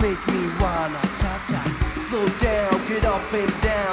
make me wanna cha-cha. Slow down, get up and down.